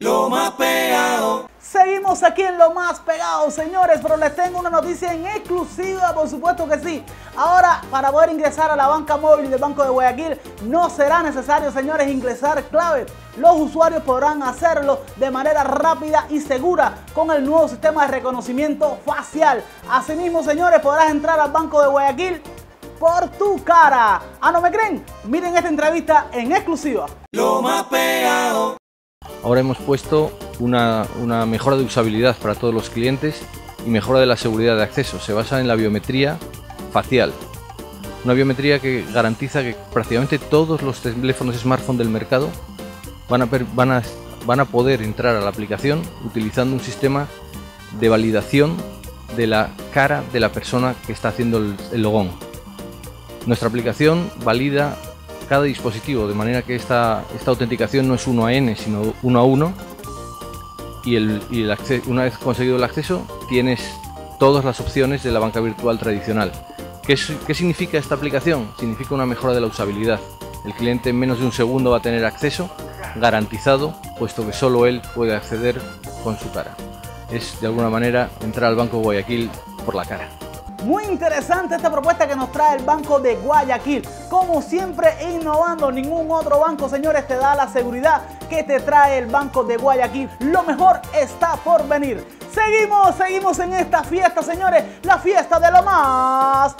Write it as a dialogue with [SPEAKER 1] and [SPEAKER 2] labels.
[SPEAKER 1] Lo más pegado.
[SPEAKER 2] Seguimos aquí en lo más pegado, señores, pero les tengo una noticia en exclusiva, por supuesto que sí. Ahora, para poder ingresar a la banca móvil del Banco de Guayaquil, no será necesario, señores, ingresar clave. Los usuarios podrán hacerlo de manera rápida y segura con el nuevo sistema de reconocimiento facial. Asimismo, señores, podrás entrar al Banco de Guayaquil por tu cara. ¿Ah, no me creen? Miren esta entrevista en exclusiva.
[SPEAKER 1] Lo más pegado.
[SPEAKER 3] Ahora hemos puesto una, mejora de usabilidad para todos los clientes y mejora de la seguridad de acceso. Se basa en la biometría facial. Una biometría que garantiza que prácticamente todos los teléfonos smartphone del mercado van a poder entrar a la aplicación utilizando un sistema de validación de la cara de la persona que está haciendo el, el logón. Nuestra aplicación valida cada dispositivo, de manera que esta, esta autenticación no es 1 a n, sino 1 a 1. Y, el, y el una vez conseguido el acceso, tienes todas las opciones de la banca virtual tradicional. ¿Qué, ¿Qué significa esta aplicación? Significa una mejora de la usabilidad. El cliente en menos de un segundo va a tener acceso garantizado, puesto que solo él puede acceder con su cara. Es de alguna manera entrar al Banco Guayaquil por la cara.
[SPEAKER 2] Muy interesante esta propuesta que nos trae el Banco de Guayaquil. Como siempre, innovando, ningún otro banco, señores, te da la seguridad que te trae el Banco de Guayaquil. Lo mejor está por venir. Seguimos, seguimos en esta fiesta, señores. La fiesta de lo más